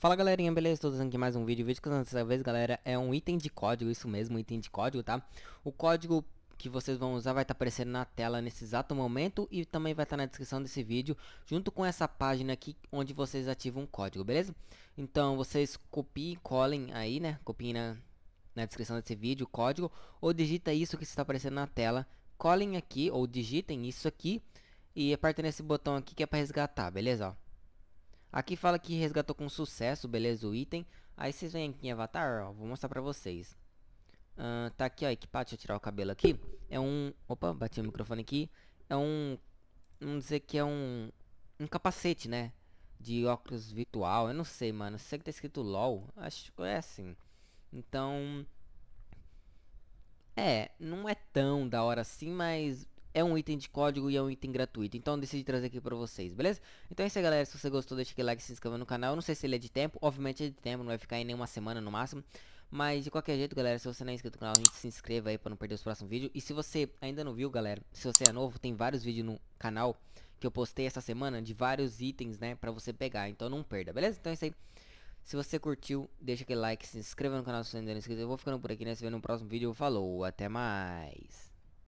Fala galerinha, beleza? Todos aqui mais um vídeo. O vídeo que dessa vez, galera, é um item de código, isso mesmo, um item de código, tá? O código que vocês vão usar vai estar tá aparecendo na tela nesse exato momento e também vai estar tá na descrição desse vídeo, junto com essa página aqui onde vocês ativam o código, beleza? Então vocês copiem, colhem aí, né? Copiem na, na descrição desse vídeo o código ou digita isso que está aparecendo na tela, colhem aqui ou digitem isso aqui e apertem nesse botão aqui que é para resgatar, beleza? Ó. Aqui fala que resgatou com sucesso, beleza, o item. Aí vocês vêm aqui em avatar, ó, vou mostrar pra vocês. Uh, tá aqui, ó, equipado, deixa eu tirar o cabelo aqui. É um... Opa, bati o microfone aqui. É um... Vamos dizer que é um... Um capacete, né? De óculos virtual, eu não sei, mano. Sei que tá escrito LOL, acho que é assim. Então... É, não é tão da hora assim, mas é um item de código e é um item gratuito. Então decidi trazer aqui pra vocês, beleza? Então é isso aí, galera. Se você gostou, deixa aquele like se inscreva no canal. não sei se ele é de tempo. Obviamente é de tempo, não vai ficar em nenhuma semana no máximo. Mas de qualquer jeito, galera, se você não é inscrito no canal, a gente se inscreva aí pra não perder os próximos vídeos. E se você ainda não viu, galera, se você é novo, tem vários vídeos no canal que eu postei essa semana de vários itens, né, pra você pegar. Então não perda, beleza? Então é isso aí. Se você curtiu, deixa aquele like, se inscreva no canal se você ainda não é inscrito. Eu vou ficando por aqui, né? Se vê no próximo vídeo. Falou, até mais.